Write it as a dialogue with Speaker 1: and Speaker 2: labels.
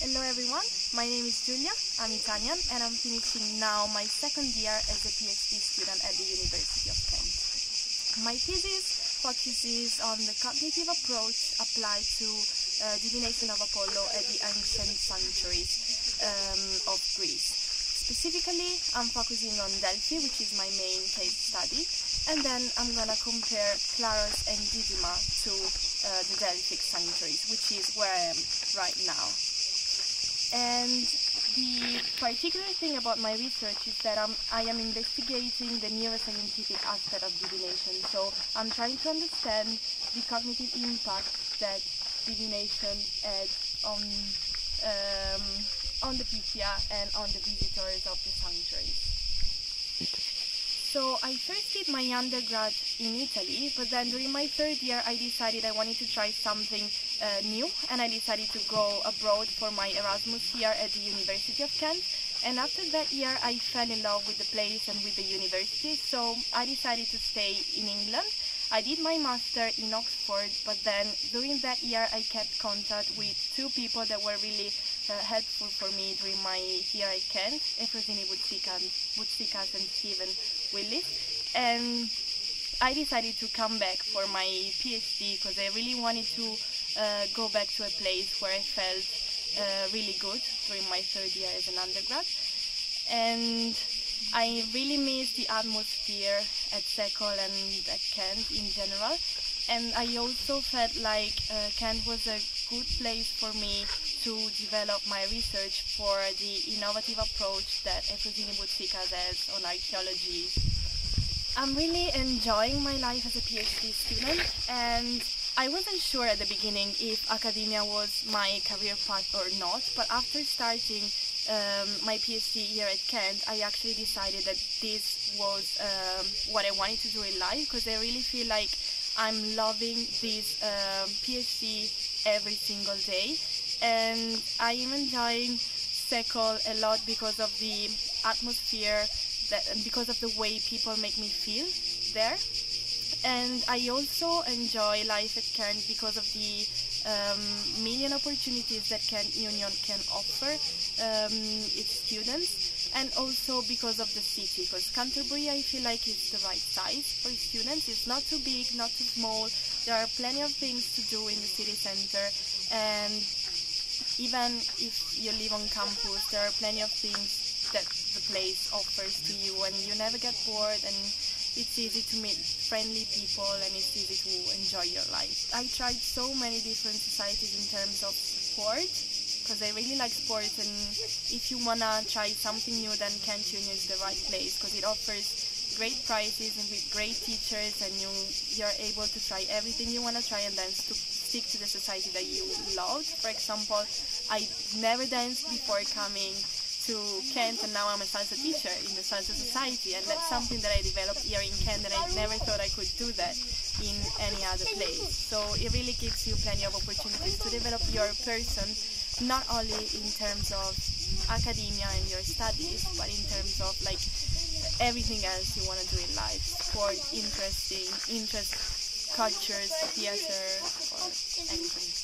Speaker 1: Hello everyone, my name is Giulia, I'm Italian and I'm finishing now my second year as a PhD student at the University of Kent. My thesis focuses on the cognitive approach applied to uh, divination of Apollo at the ancient sanctuaries um, of Greece. Specifically, I'm focusing on Delphi, which is my main case study, and then I'm gonna compare Claros and Didyma to uh, the Delphic sanctuaries, which is where I am right now. And the particular thing about my research is that I'm, I am investigating the neuroscientific aspect of divination. So I'm trying to understand the cognitive impact that divination has on, um, on the Pythia and on the visitors of the sanctuaries. So I first did my undergrad in Italy, but then during my third year I decided I wanted to try something uh, new and I decided to go abroad for my Erasmus year at the University of Kent. And after that year I fell in love with the place and with the university, so I decided to stay in England. I did my master in Oxford, but then during that year I kept contact with two people that were really uh, helpful for me during my year at Kent, Efrosini Boutsikas and Stephen Willis. And I decided to come back for my PhD because I really wanted to uh, go back to a place where I felt uh, really good during my third year as an undergrad. And I really miss the atmosphere at SECL and at Kent in general. And I also felt like uh, Kent was a good place for me to develop my research for the innovative approach that Efrosini Boutsikas has on archaeology. I'm really enjoying my life as a PhD student and I wasn't sure at the beginning if academia was my career path or not, but after starting um, my PhD here at Kent, I actually decided that this was um, what I wanted to do in life because I really feel like I'm loving this um, PhD every single day. And I am enjoying SECL a lot because of the atmosphere that, and because of the way people make me feel there and I also enjoy life at Kent because of the um, million opportunities that Kent Union can offer um, its students and also because of the city. Because Canterbury I feel like it's the right size for students. It's not too big not too small. There are plenty of things to do in the city center. And even if you live on campus there are plenty of things that the place offers to you. And you never get bored and it's easy to meet friendly people and it's easy to enjoy your life. I tried so many different societies in terms of sport because I really like sports and if you wanna try something new then Kent Union is the right place because it offers great prizes and with great teachers and you you're able to try everything you wanna try and then st stick to the society that you love. For example, I never danced before coming to Kent and now I'm a salsa teacher in the salsa society and that's something that I developed here in Kent and I never thought I could do that in any other place. So it really gives you plenty of opportunities to develop your person not only in terms of academia and your studies but in terms of like everything else you want to do in life sport interesting interest cultures theater or anything